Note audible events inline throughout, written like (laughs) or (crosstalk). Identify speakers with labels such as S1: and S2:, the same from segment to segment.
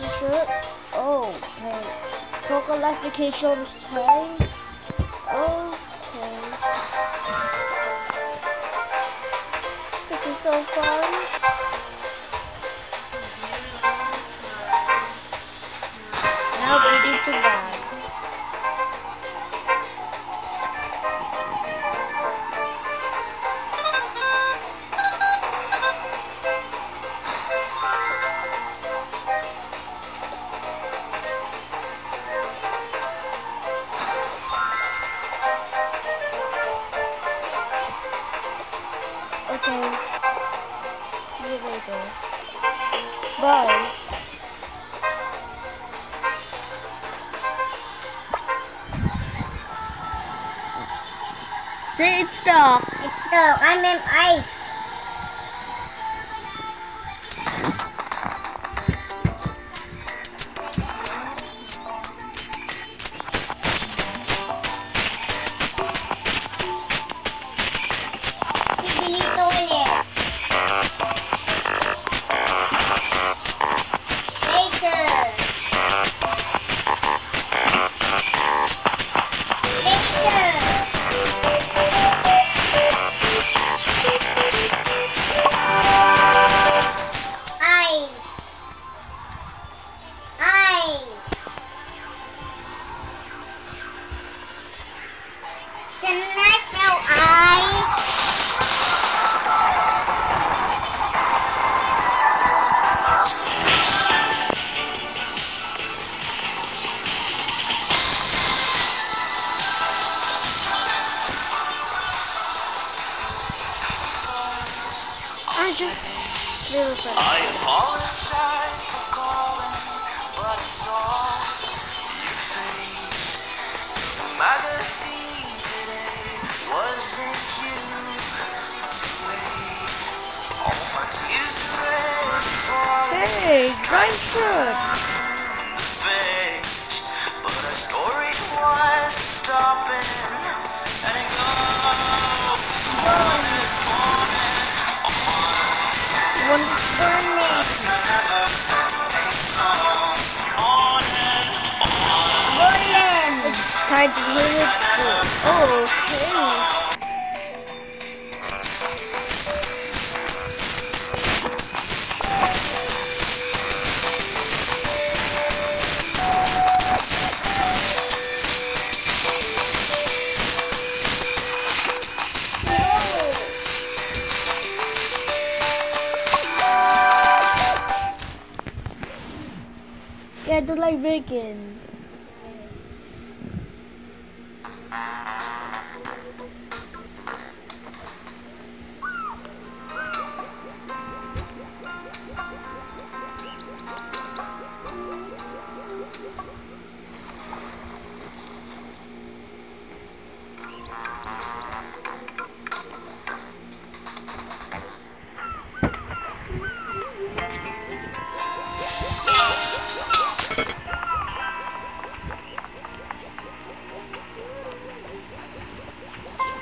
S1: Oh, okay. Life we can show this time. Okay. This is so fun. Now we need to buy. Sit still.
S2: It's no, I'm in ice. I
S3: apologize for calling, but I saw your face. The magazine today wasn't you to wait. All my tears are red for
S1: Hey, Giant Shark.
S3: but our story was stopping, and it goes on and on and
S1: One Time it. Oh, okay. Yeah, do like bacon.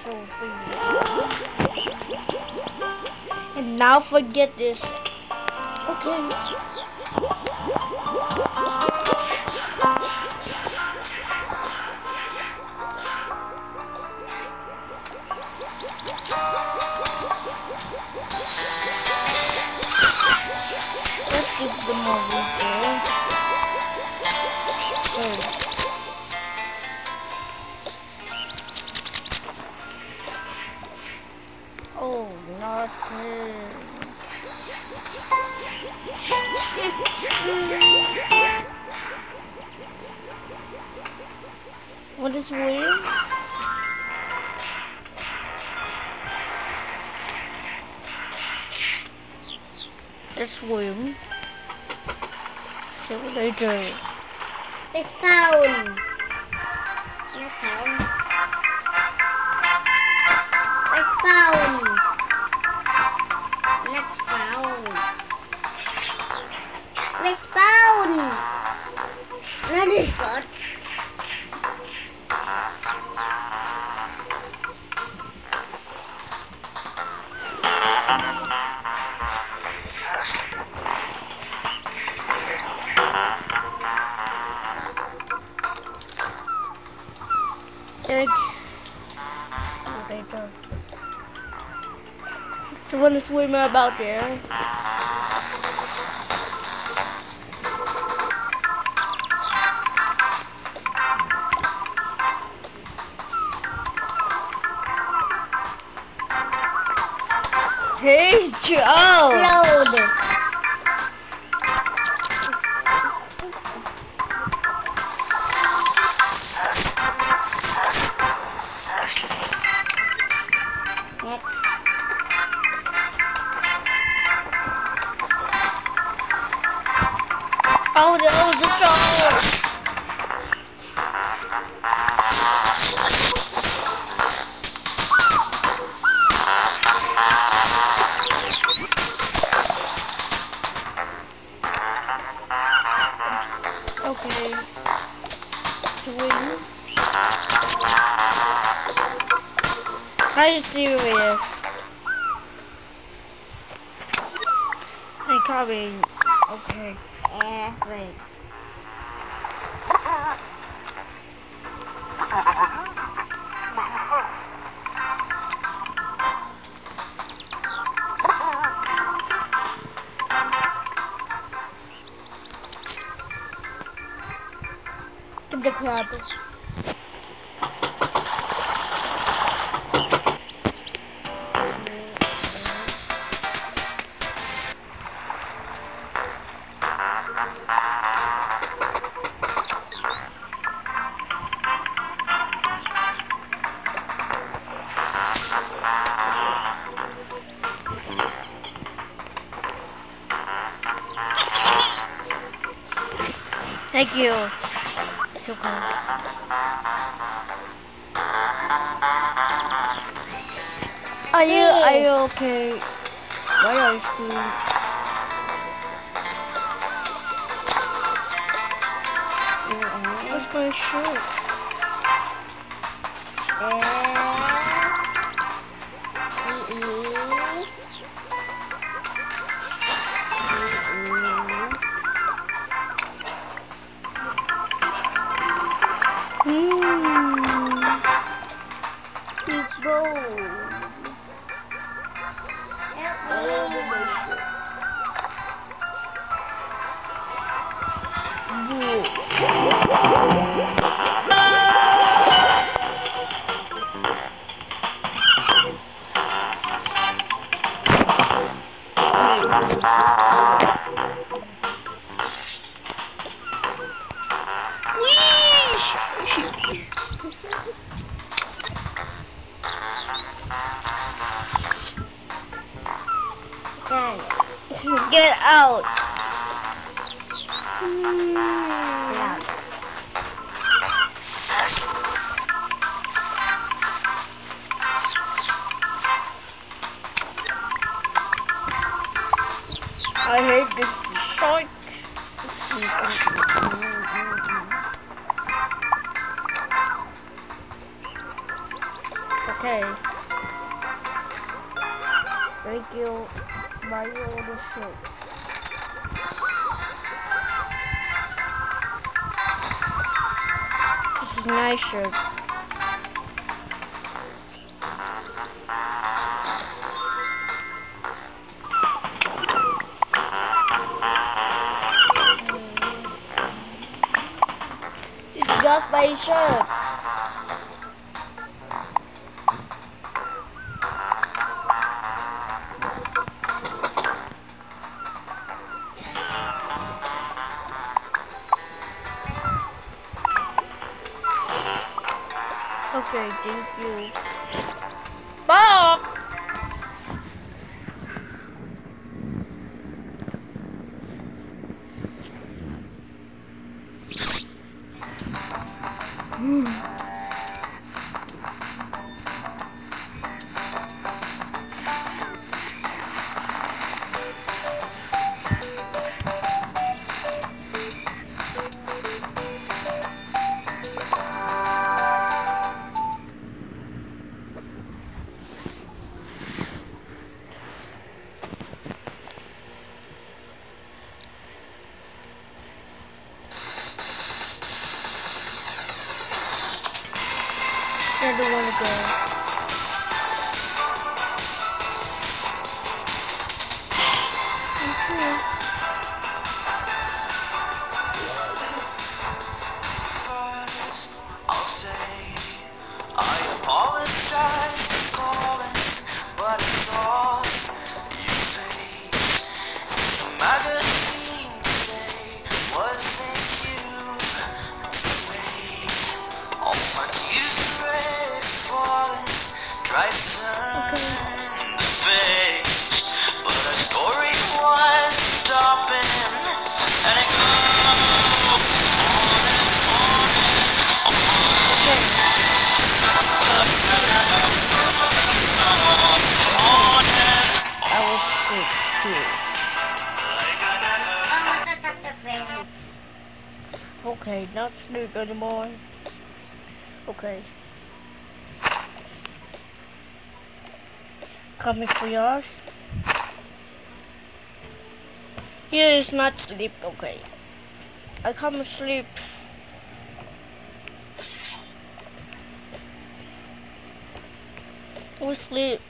S1: So funny. And now forget this. Okay. Let's get the movie What is William? That's William. See you later.
S2: Respawn. Respawn.
S1: Egg. Okay, oh, go. So when the swimmer about there. Hey Joe! Okay. Swing. Are you serious? Hey, coming. Okay.
S2: Eh, wait.
S1: The. Thank you. So cool. Are you are you okay? Why are you screaming? Where's my shirt? Hmm. Is nice shirt. This is just my shirt. Okay, thank you. Bob!
S3: First,
S1: Okay, not sleep anymore. Okay. Coming for yours? Yes, not sleep. Okay. I come sleep. We sleep.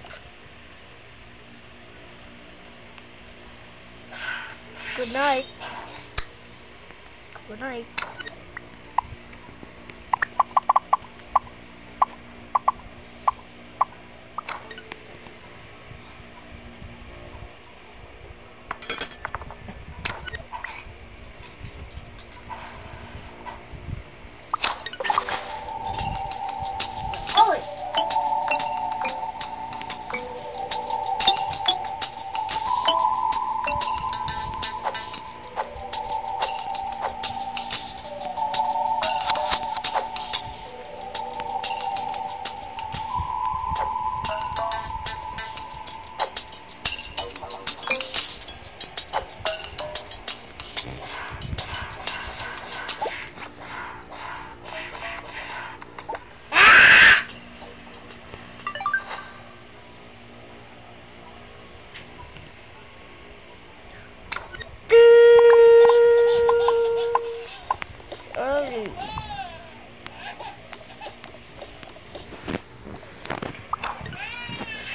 S1: Good night. Good night.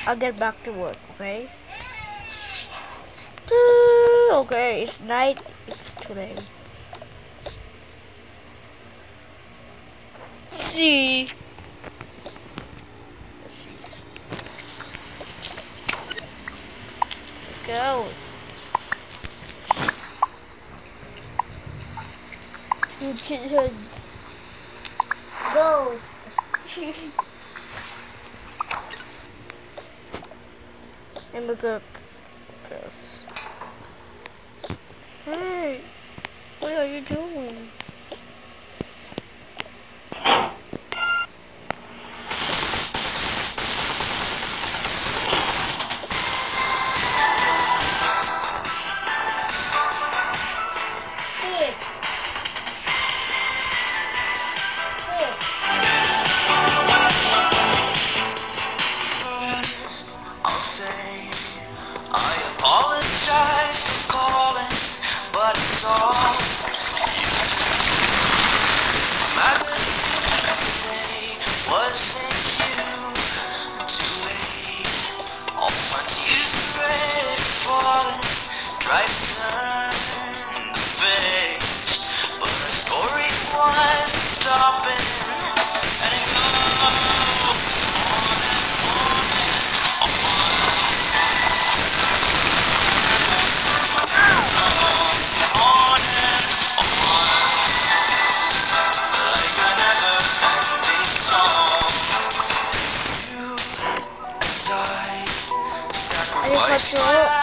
S1: I'll get back to work, okay? Okay, it's night. It's today. See. Go. You should
S2: Ghost. (laughs)
S1: Me go. Cause. Hey, what are you doing?
S3: You and